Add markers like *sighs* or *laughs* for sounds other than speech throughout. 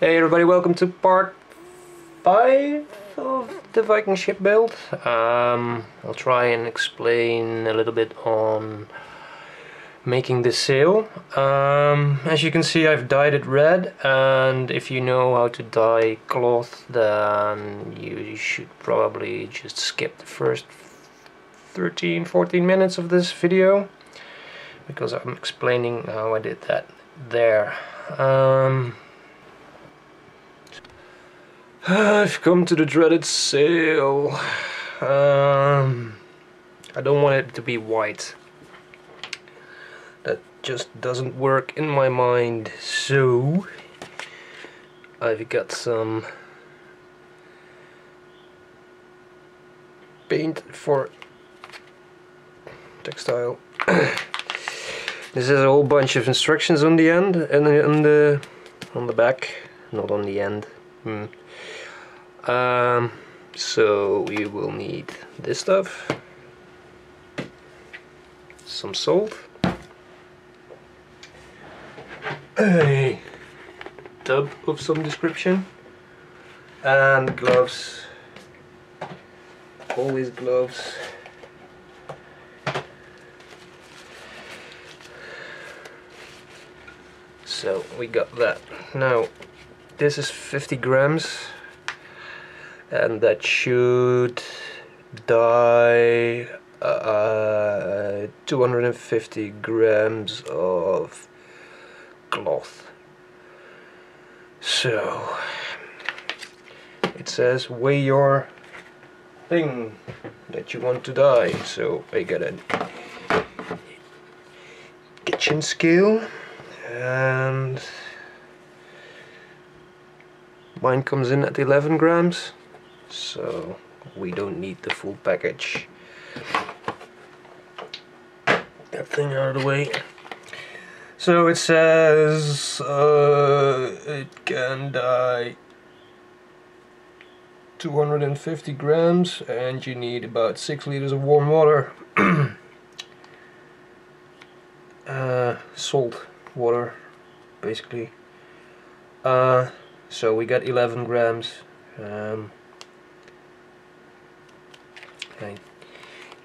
Hey everybody, welcome to part 5 of the Viking ship build. Um, I'll try and explain a little bit on making the sail. Um, as you can see I've dyed it red and if you know how to dye cloth then you should probably just skip the first 13-14 minutes of this video because I'm explaining how I did that there. Um, I've come to the dreaded sail. Um, I don't want it to be white. That just doesn't work in my mind. So I've got some paint for textile. *clears throat* this is a whole bunch of instructions on the end and on the on the back, not on the end. Hmm. Um, so we will need this stuff, some salt, a tub of some description, and gloves. Always gloves. So we got that. Now this is 50 grams and that should dye uh, 250 grams of cloth. So it says weigh your thing that you want to dye so I got a kitchen scale and mine comes in at 11 grams so we don't need the full package. That thing out of the way. So it says uh, it can dye 250 grams and you need about 6 liters of warm water. *clears throat* Uh, salt water basically. Uh, so we got 11 grams um,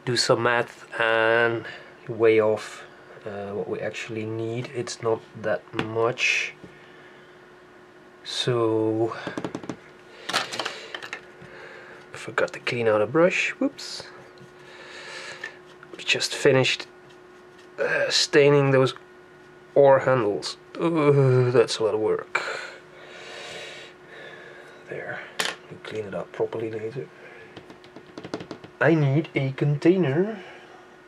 Do some math and weigh off uh, what we actually need. It's not that much. So forgot to clean out a brush. Whoops. We just finished uh, staining those oar handles. Ooh, that's a lot of work. There. We clean it up properly later I need a container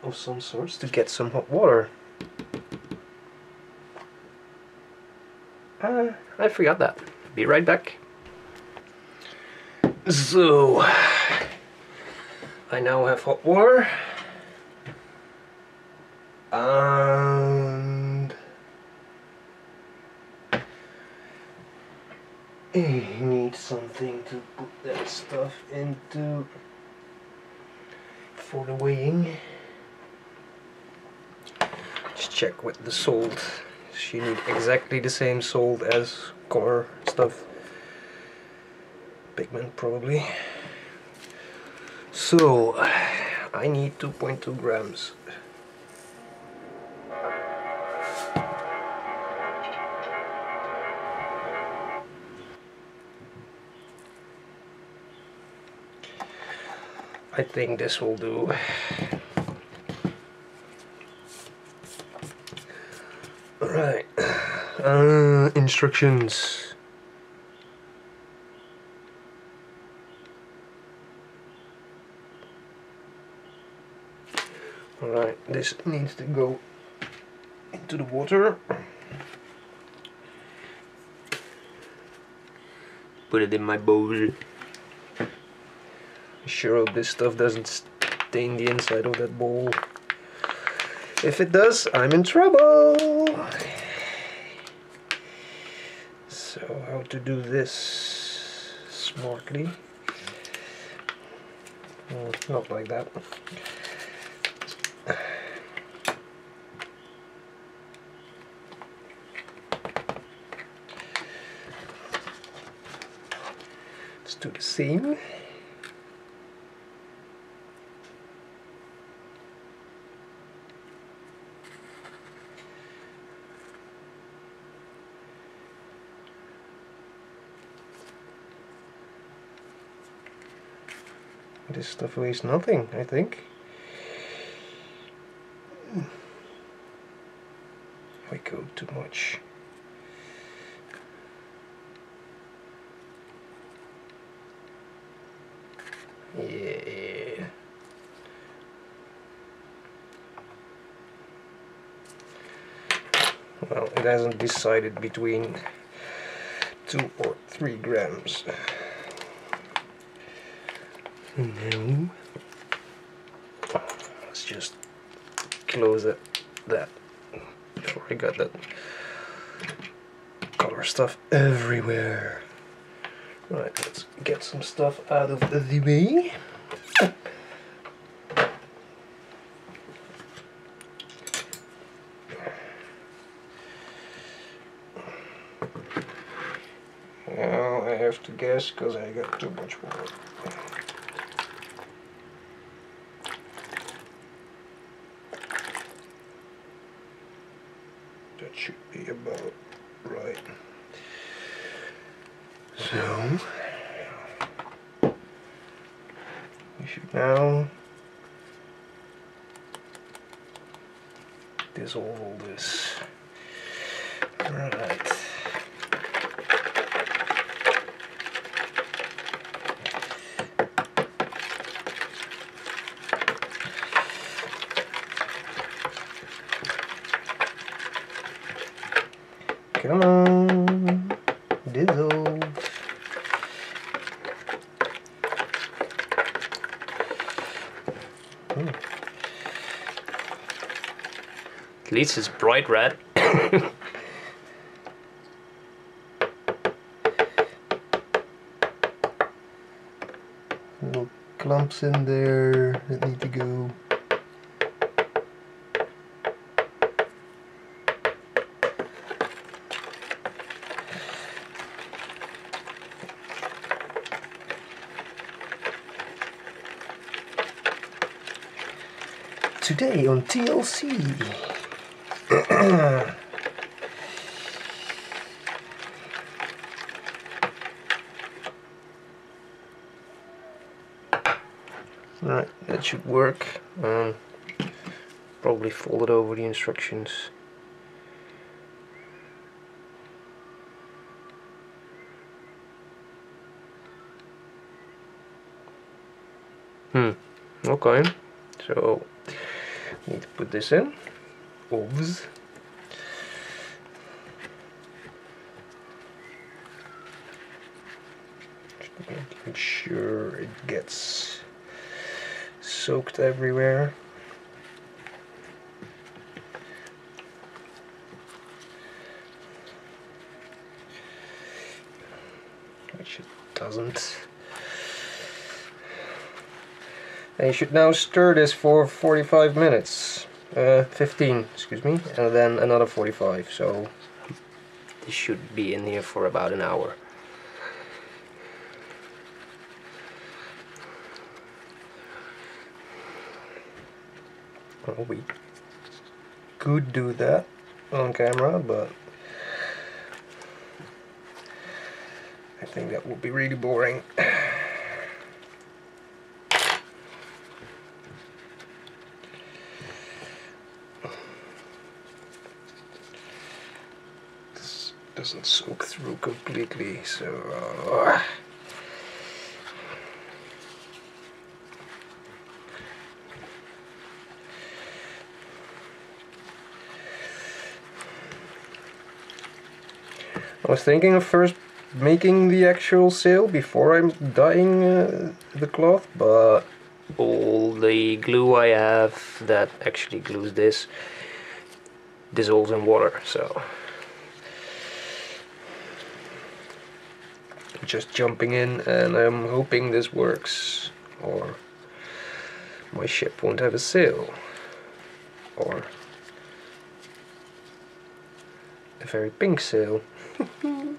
of some sorts to get some hot water. Uh, I forgot that. Be right back. So, I now have hot water. And I need something to put that stuff into for the weighing. Just check with the salt. She need exactly the same salt as color stuff. Pigment probably. So I need 2.2 grams. I think this will do. Alright, uh, instructions. Alright, this needs to go into the water. Put it in my bowl. Sure this stuff doesn't stain the inside of that bowl. If it does, I'm in trouble. So how to do this smartly? Well, not like that. do the same. Stuff weighs nothing, I think. Hmm. I go too much. Yeah. Well, it hasn't decided between two or three grams. No. Let's just close it that before I got that color stuff everywhere. Right, let's get some stuff out of the way. Now I have to guess because I got too much water. That should be about right. So we should now dissolve this. Right. Come on, dissolve. Hmm. At least it's bright red. *coughs* Little clumps in there that need to go. Today on TLC. Right, that should work. Um, probably it over the instructions. Hmm, okay. So, need to put this in. Ovs. Just making sure it gets soaked everywhere. Which it doesn't. And you should now stir this for 45 minutes. Uh, 15, excuse me, and then another 45. So this should be in here for about an hour. We could do that on camera, but I think that would be really boring. This doesn't soak through completely, so. Uh, I was thinking of first making the actual sail before I'm dyeing uh, the cloth, but all the glue I have that actually glues this dissolves in water, so just jumping in and I'm hoping this works or my ship won't have a sail or a very pink sail. Trouble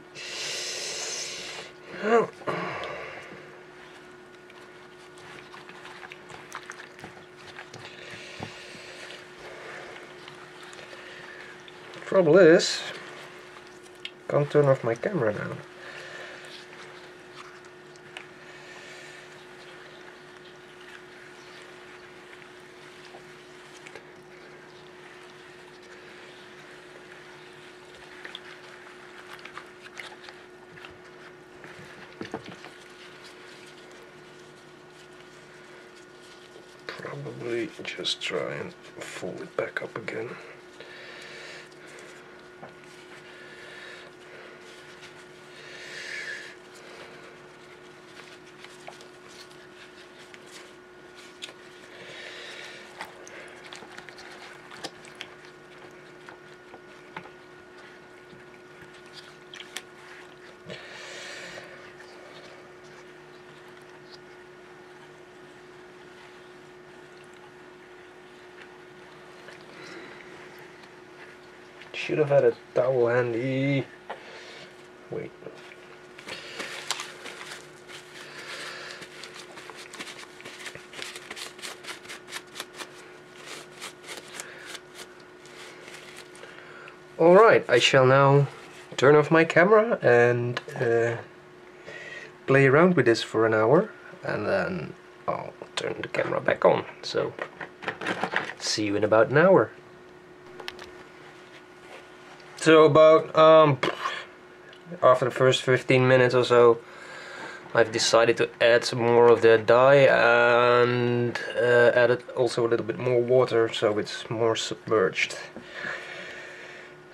is, can't turn off my camera now. Just try and fold it back up again. Should have had a towel handy. Wait. Alright, I shall now turn off my camera and uh, play around with this for an hour and then I'll turn the camera back on. So, see you in about an hour. So about um, after the first 15 minutes or so I've decided to add some more of the dye and uh, added also a little bit more water so it's more submerged.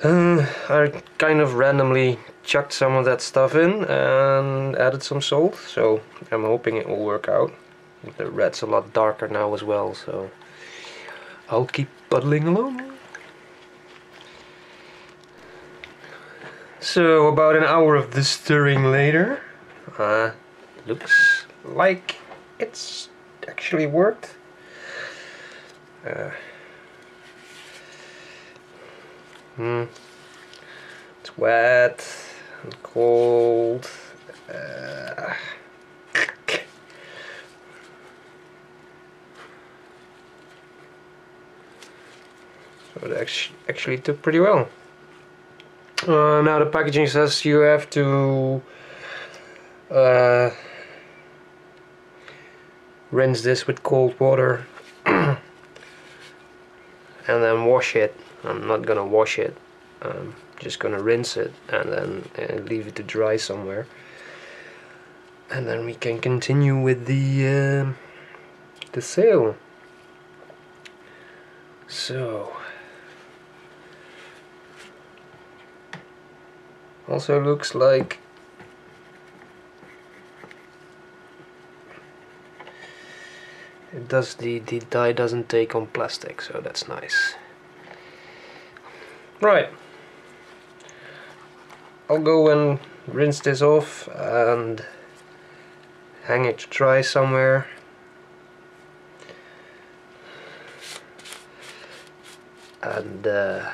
Uh, I kind of randomly chucked some of that stuff in and added some salt so I'm hoping it will work out. The red's a lot darker now as well so I'll keep puddling along. So about an hour of the stirring later, uh, looks like it's actually worked. Uh, hmm, it's wet and cold. Uh, *clears throat* so it actually, actually took pretty well. Uh, now the packaging says you have to uh, rinse this with cold water *clears throat* and then wash it. I'm not gonna wash it. I'm just gonna rinse it and then uh, leave it to dry somewhere. And then we can continue with the uh, the sail. So. Also looks like it does the, the dye doesn't take on plastic so that's nice. Right. I'll go and rinse this off and hang it to dry somewhere. And uh,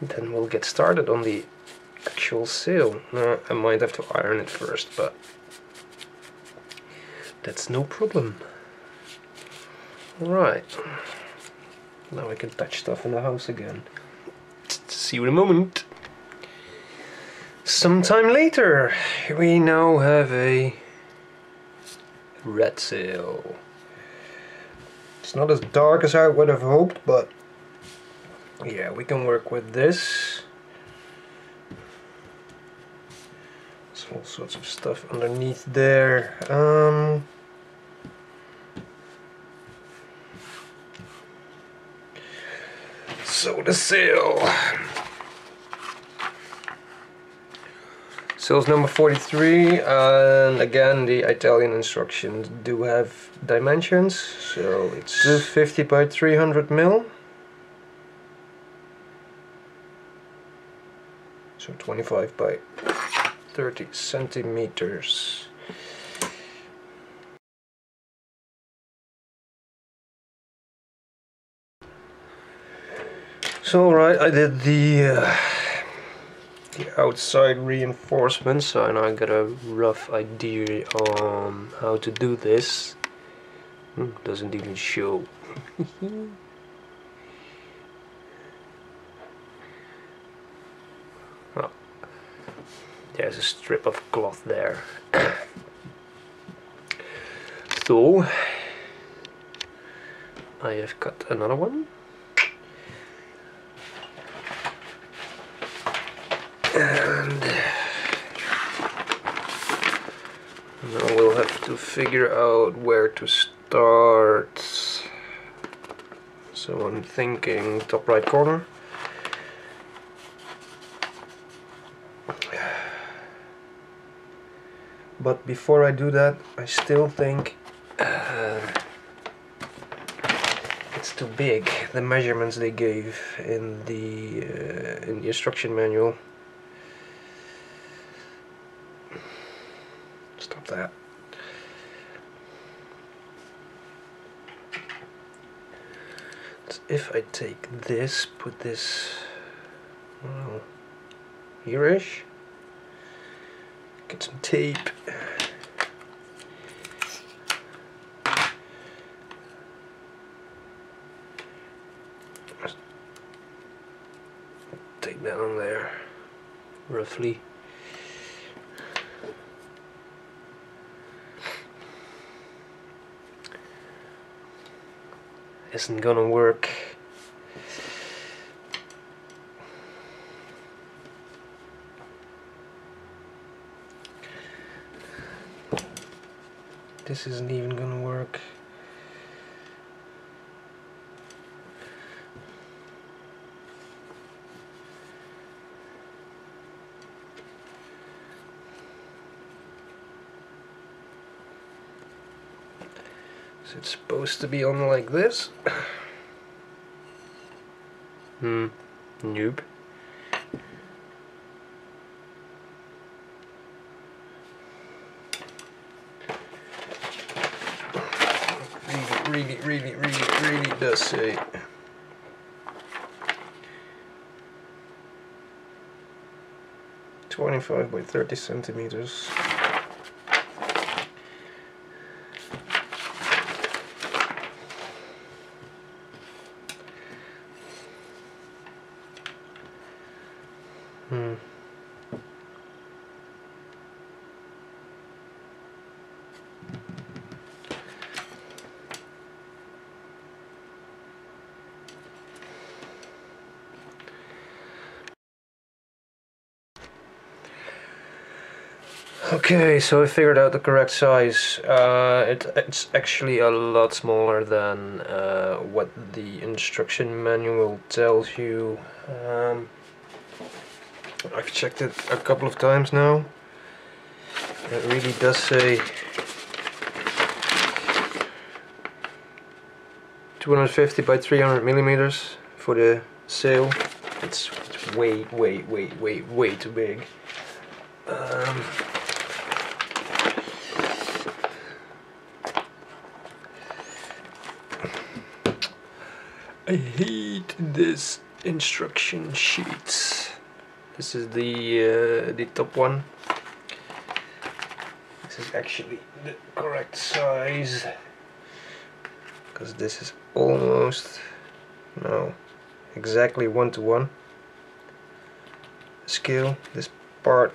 then we'll get started on the actual sail. Uh, I might have to iron it first, but that's no problem. Right. Now I can touch stuff in the house again. See you in a moment. Sometime later, we now have a red sail. It's not as dark as I would have hoped, but yeah we can work with this. There's all sorts of stuff underneath there. Um, so the sail Sails number 43 and again the Italian instructions do have dimensions so it's 50 by 300 mil so 25 by 30 centimeters. So alright I did the uh, the outside reinforcements so I now I got a rough idea on how to do this. Hmm, doesn't even show *laughs* there's a strip of cloth there. *coughs* so I have cut another one. And now we'll have to figure out where to start. So I'm thinking top right corner. But before I do that, I still think uh, it's too big. The measurements they gave in the uh, in the instruction manual. Stop that. If I take this, put this, well, here-ish, get some tape. Take that on there, roughly. Isn't gonna work. Isn't even gonna work. So it's supposed to be on like this. Hmm. Nope. Really, really, really, does say. Twenty-five by thirty centimeters. Hmm. Okay, so I figured out the correct size. Uh, it, it's actually a lot smaller than uh, what the instruction manual tells you. Um, I've checked it a couple of times now. It really does say 250 by 300 millimeters for the sail. It's, it's way, way, way, way, way too big. Um, I hate this instruction sheets. This is the uh, the top one. This is actually the correct size because this is almost no exactly one to one scale. This part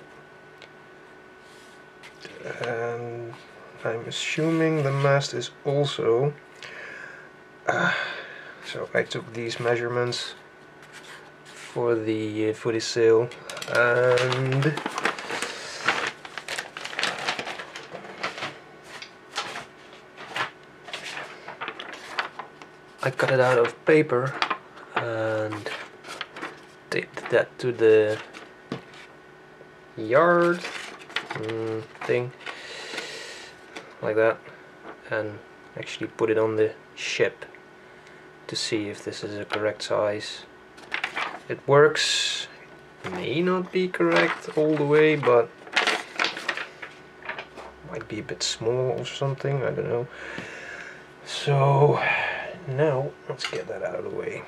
and I'm assuming the mast is also. Uh, so I took these measurements for the uh, for the sail and I cut it out of paper and taped that to the yard mm, thing like that and actually put it on the ship to see if this is a correct size. It works. May not be correct all the way but might be a bit small or something I don't know. So now let's get that out of the way.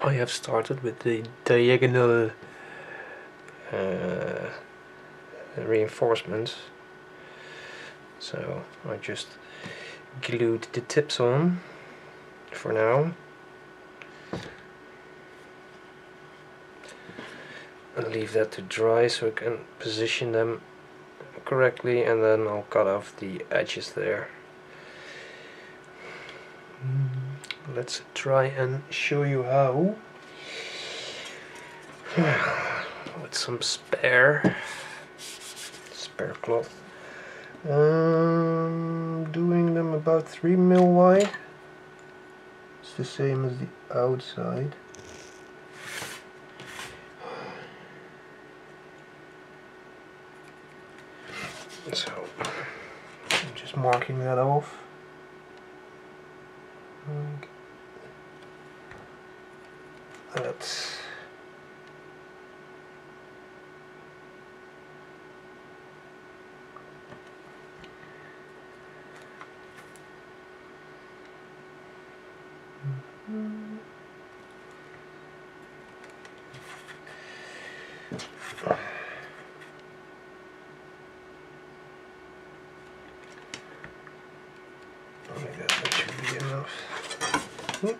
I have started with the diagonal uh, reinforcements. So I just glued the tips on for now and leave that to dry so I can position them correctly and then I'll cut off the edges there. Let's try and show you how *sighs* with some spare spare cloth. Um, doing them about 3 mil wide. It's the same as the outside. So, I'm just marking that off. That's that should be enough. Oop.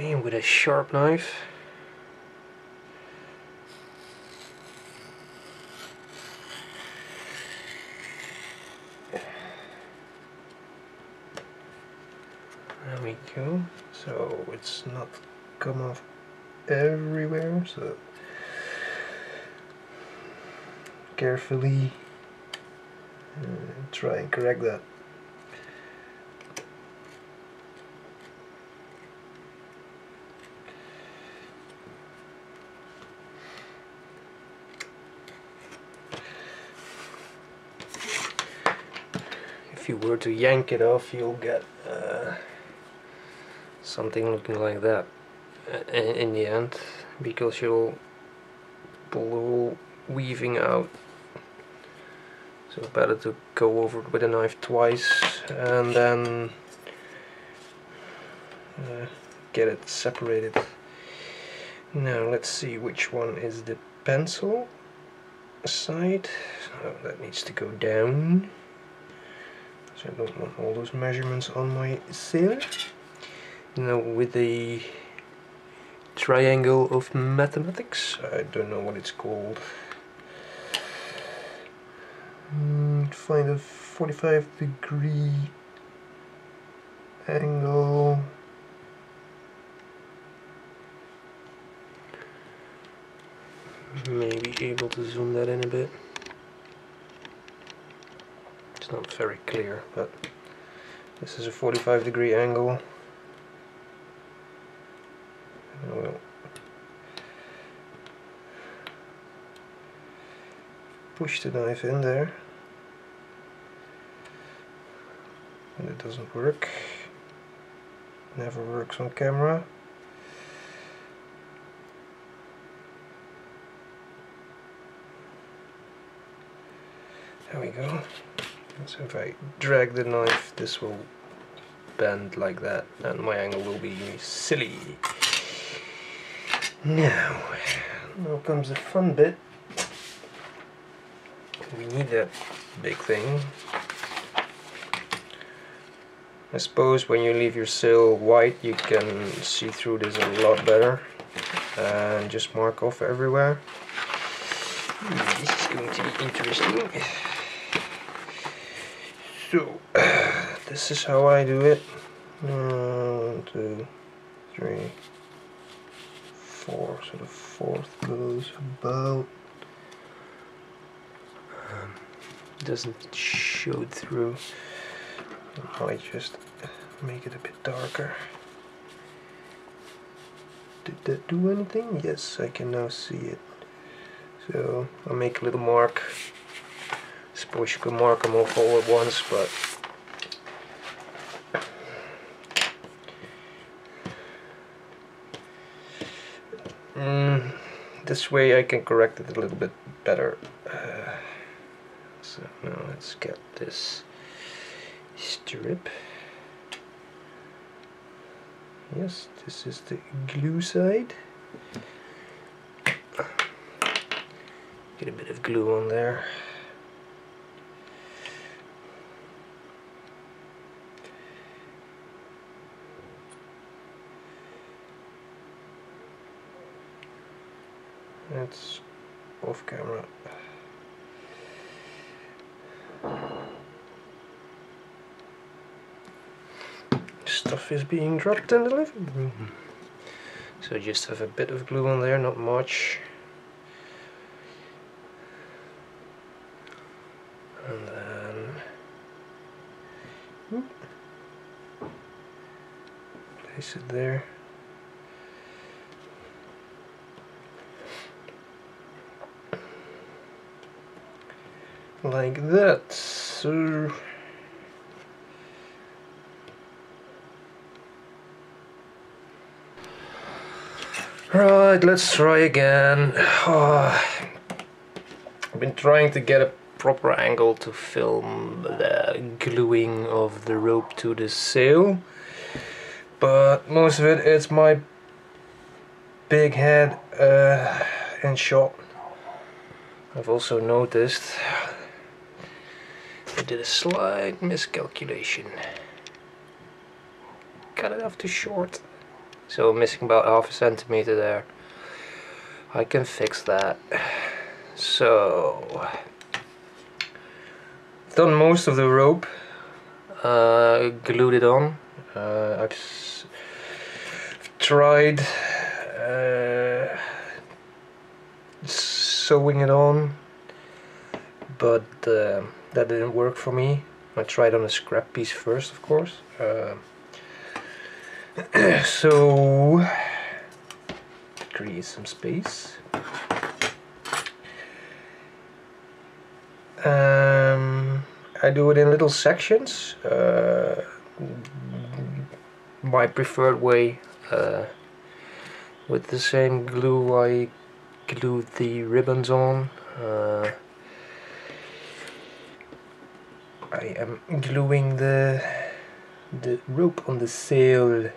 Okay, with a sharp knife. There we go. So it's not come off everywhere, so carefully uh, try and correct that. If you were to yank it off, you'll get uh, something looking like that in the end because you'll pull the weaving out. So better to go over it with a knife twice and then uh, get it separated. Now let's see which one is the pencil side. So that needs to go down so I don't want all those measurements on my sailor now with the triangle of mathematics. I don't know what it's called. Mm, find a 45 degree angle. Maybe able to zoom that in a bit. Not very clear, but this is a 45 degree angle. push the knife in there. And it doesn't work. Never works on camera. There we go so if I drag the knife this will bend like that and my angle will be silly now now comes the fun bit we need that big thing. I suppose when you leave your sail white you can see through this a lot better and just mark off everywhere. Hmm, this is going to be interesting. So, *sighs* this is how I do it. One, two, three, four. So the fourth goes about um, doesn't show through. I just make it a bit darker. Did that do anything? Yes, I can now see it. So I'll make a little mark. Suppose you can mark them all at once, but mm, this way I can correct it a little bit better. Uh, so now let's get this strip. Yes, this is the glue side. Get a bit of glue on there. It's off camera. Stuff is being dropped in the living room. So just have a bit of glue on there, not much. And then whoop, place it there. Like that. So Right, let's try again. Oh, *sighs* I've been trying to get a proper angle to film the gluing of the rope to the sail. But most of it, it's my big head uh, in shot. I've also noticed I did a slight miscalculation. Cut it off too short. So missing about half a centimeter there. I can fix that. So, done most of the rope. Uh, glued it on. Uh, I've tried uh, sewing it on, but uh, that didn't work for me. I tried on a scrap piece first, of course. Uh, *clears throat* so create some space um, I do it in little sections uh, my preferred way uh, with the same glue I glued the ribbons on uh, I am gluing the the rope on the sail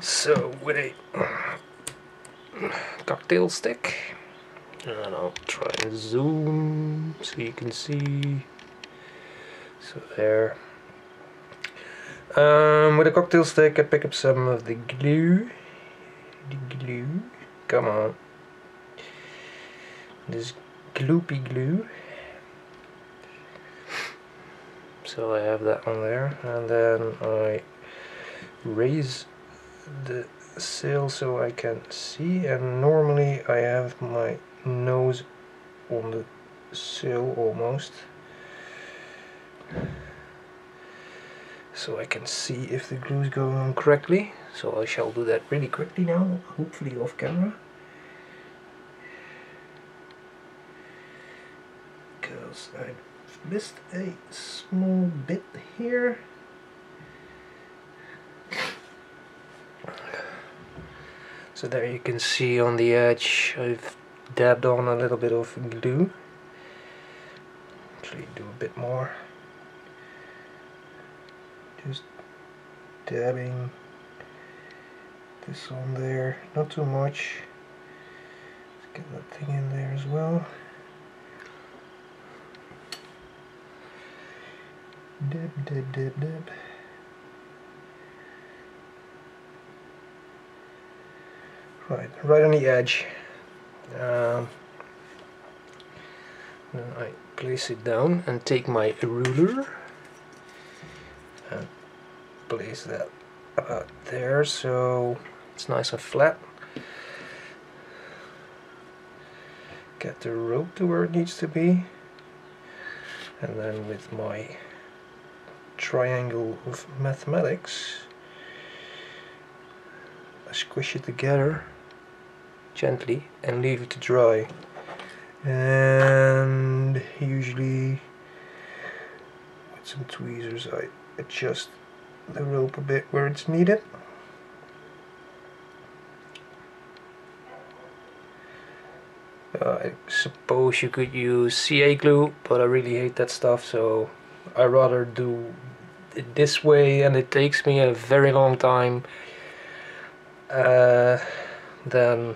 So with a cocktail stick, and I'll try and zoom so you can see. So there. Um, with a cocktail stick, I pick up some of the glue. The glue. Come on. This gloopy glue. So I have that on there, and then I raise the sail so I can see. And normally I have my nose on the sail almost. So I can see if the glue is going on correctly. So I shall do that really quickly now hopefully off camera because I missed a small bit here So there you can see on the edge I've dabbed on a little bit of glue. Actually do a bit more. Just dabbing this on there, not too much. Let's get that thing in there as well. Dab, dip, dip, dip. right right on the edge. Um, then I place it down and take my ruler and place that about there so it's nice and flat. Get the rope to where it needs to be. And then with my triangle of mathematics. I squish it together gently and leave it to dry. And usually with some tweezers I adjust the rope a bit where it's needed. Uh, I suppose you could use CA glue but I really hate that stuff so I rather do it this way and it takes me a very long time uh, than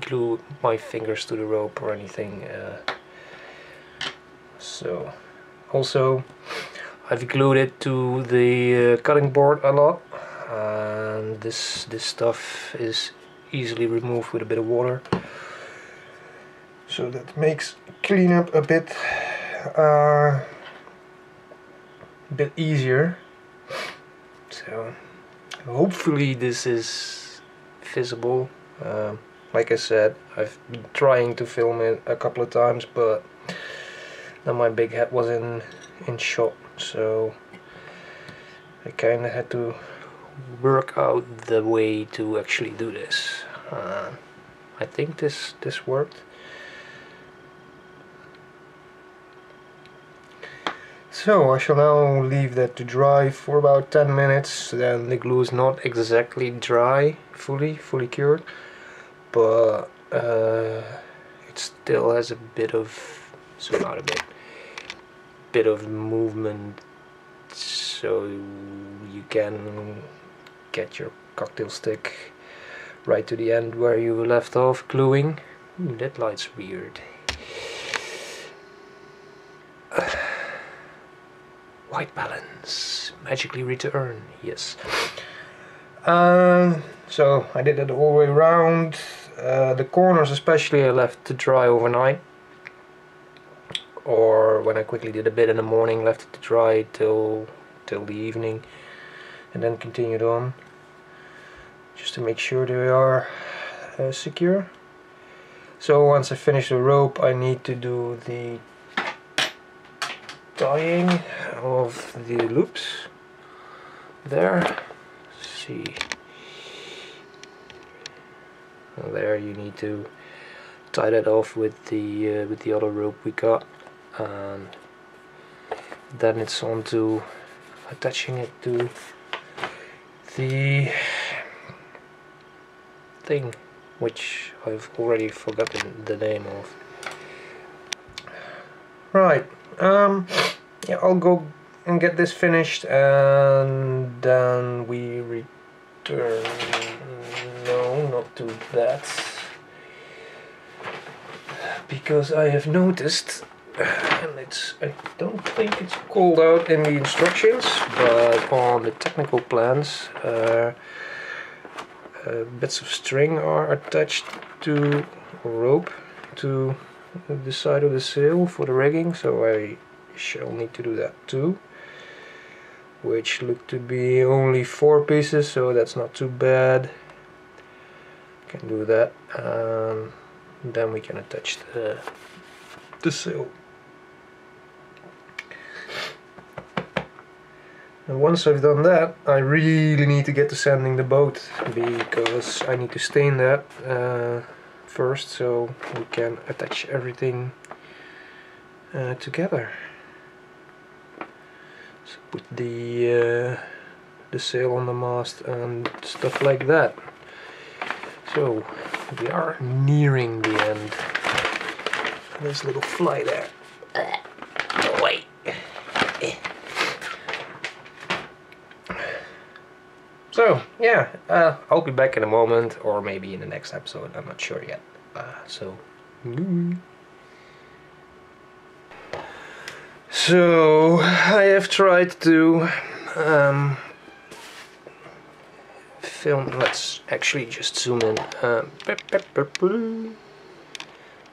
glue my fingers to the rope or anything uh, so. Also I've glued it to the uh, cutting board a lot and this this stuff is easily removed with a bit of water. So that makes cleanup a bit uh, bit easier. So hopefully this is visible um, like I said I've been trying to film it a couple of times but then my big head was in in shot. So I kinda had to work out the way to actually do this. Uh, I think this this worked So I shall now leave that to dry for about 10 minutes. Then the glue is not exactly dry fully fully cured. But uh, it still has a bit of so not a bit bit of movement. So you can get your cocktail stick right to the end where you left off gluing. Ooh, that light's weird white balance magically return yes. Um, so I did it all the way around. Uh, the corners especially I left to dry overnight. Or when I quickly did a bit in the morning left it to dry till till the evening and then continued on just to make sure they are uh, secure. So once I finish the rope I need to do the tying of the loops. There. Let's see. There you need to tie that off with the uh, with the other rope we got. And then it's on to attaching it to the thing which I've already forgotten the name of. Right um, yeah I'll go and get this finished and then we return. No not to that. Because I have noticed and it's I don't think it's called out in the instructions but on the technical plans uh, uh, bits of string are attached to rope to the side of the sail for the rigging so I shall need to do that too which look to be only four pieces so that's not too bad. Can do that um, then we can attach the, the sail. And once I've done that, I really need to get to sanding the boat because I need to stain that uh, first so we can attach everything uh, together. So put the uh, the sail on the mast and stuff like that. So we are nearing the end. Nice little fly there. Wait. So, yeah, uh, I'll be back in a moment, or maybe in the next episode, I'm not sure yet. Uh, so, so I have tried to um, film, let's actually just zoom in. Uh,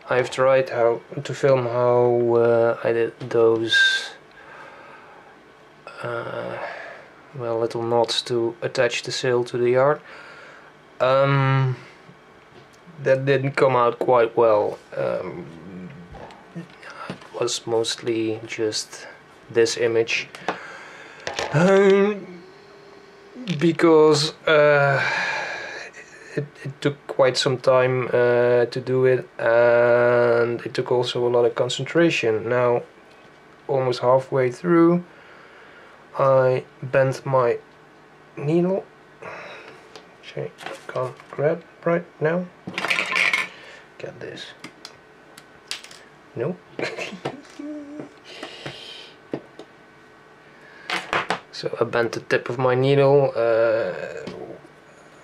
I've tried how to film how uh, I did those uh, well, little knots to attach the sail to the yard. Um, that didn't come out quite well. Um, it was mostly just this image. Um, because uh, it, it, took quite some time uh, to do it and it took also a lot of concentration. Now, almost halfway through, I bent my needle. Which I can't grab right now. Get this. No *laughs* so I bent the tip of my needle uh,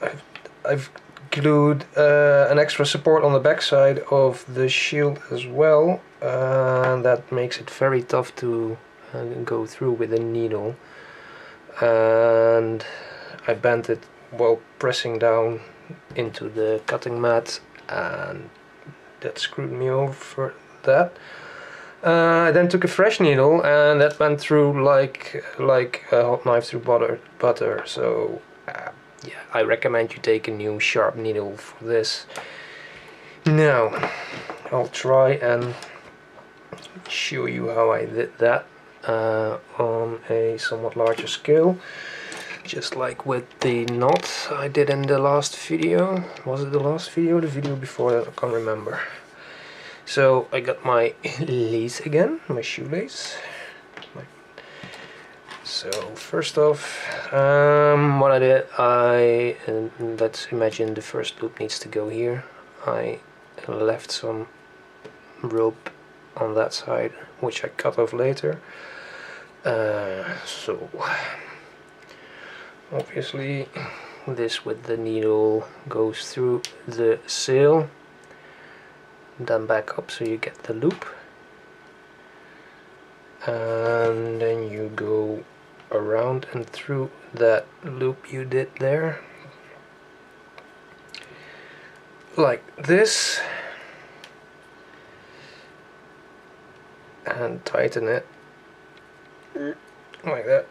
I've, I've, glued uh, an extra support on the backside of the shield as well and that makes it very tough to and go through with a needle and I bent it while pressing down into the cutting mat and that screwed me over for that. Uh, I then took a fresh needle and that went through like like a hot knife through butter. butter. So uh, yeah, I recommend you take a new sharp needle for this. Now I'll try and show you how I did that uh, on a somewhat larger scale just like with the knot I did in the last video. Was it the last video the video before that? I can't remember. So I got my *laughs* lace again my shoelace. So first off um, what I did I let's imagine the first loop needs to go here. I left some rope on that side which I cut off later uh, so obviously this with the needle goes through the sail then back up so you get the loop and then you go around and through that loop you did there. Like this and tighten it like that.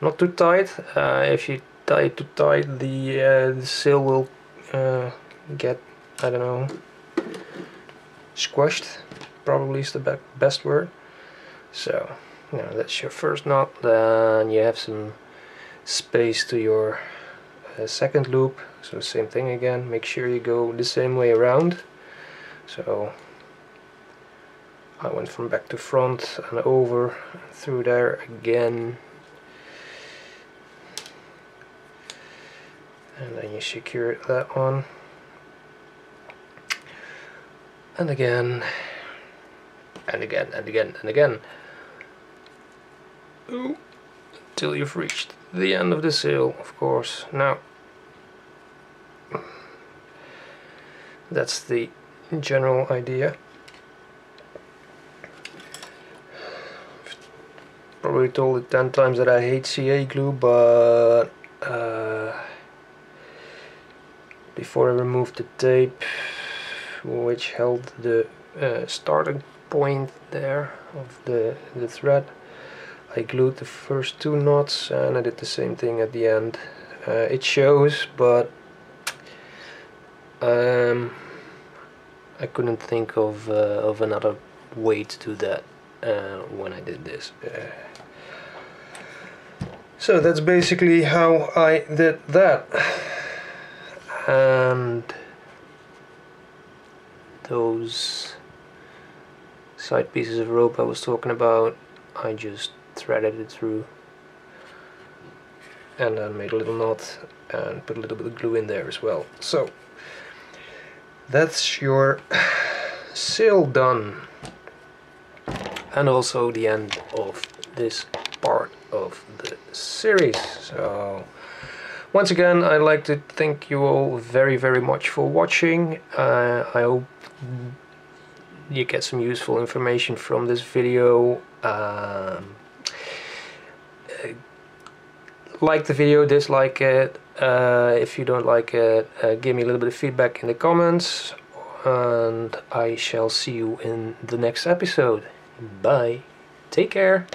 Not too tight. Uh, if you tie it too tight the, uh, the will uh, get I don't know squashed. Probably is the be best word. So know, that's your first knot. Then you have some space to your uh, second loop. So same thing again. Make sure you go the same way around. So I went from back to front and over through there again. And then you secure that one. And again. And again and again and again. Until you've reached the end of the sail of course. Now that's the general idea probably told it 10 times that I hate CA glue but uh, before I removed the tape which held the uh, starting point there of the, the thread I glued the first two knots and I did the same thing at the end. Uh, it shows but um, I couldn't think of, uh, of another way to do that uh, when I did this uh, so that's basically how I did that. And those side pieces of rope I was talking about, I just threaded it through and then made a little knot and put a little bit of glue in there as well. So that's your *sighs* sail done and also the end of this part of the series. So once again, I'd like to thank you all very, very much for watching. Uh, I hope you get some useful information from this video. Um, uh, like the video, dislike it. Uh, if you don't like it, uh, give me a little bit of feedback in the comments. And I shall see you in the next episode. Bye. Take care.